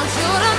want you to